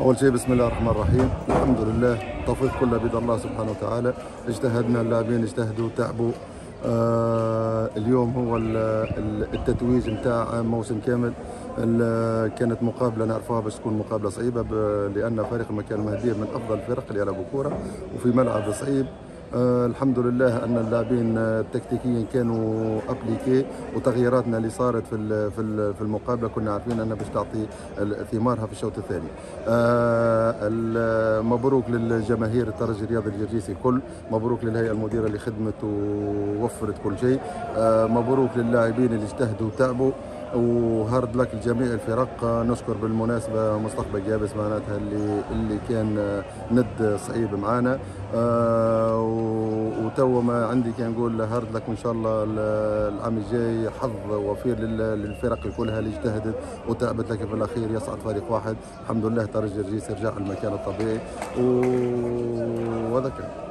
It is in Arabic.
أول شيء بسم الله الرحمن الرحيم. الحمد لله. التوفيق كله بيد الله سبحانه وتعالى. اجتهدنا اللاعبين اجتهدوا تعبوا. آه اليوم هو التتويج نتاع موسم كامل. كانت مقابلة نعرفوها باش تكون مقابلة صعيبة لأن فريق المكان المهديه من أفضل الفرق اللي يلعبوا كورة وفي ملعب صعيب. آه الحمد لله أن اللاعبين آه تكتيكيا كانوا أبليكي وتغييراتنا اللي صارت في في المقابلة. كنا عارفين انها باش تعطي ثمارها في الشوط الثاني. آه مبروك للجماهير الترجي الرياضي الجرجيسي كل، مبروك للهيئة المديرة اللي خدمت ووفرت كل شيء، آه مبروك للاعبين اللي اجتهدوا وتعبوا. و hard luck لجميع الفرق. نشكر بالمناسبة مستقبل قابس معناتها اللي اللي كان ند صعيب معانا. آه وتوا ما عندي كان نقول hard luck إن شاء الله العام الجاي حظ وفير للفرق كلها اللي اجتهدت وتعبت لكن في الأخير. يصعد فريق واحد. الحمد لله ترجي الجرجيس يرجع المكان الطبيعي. وهذا كان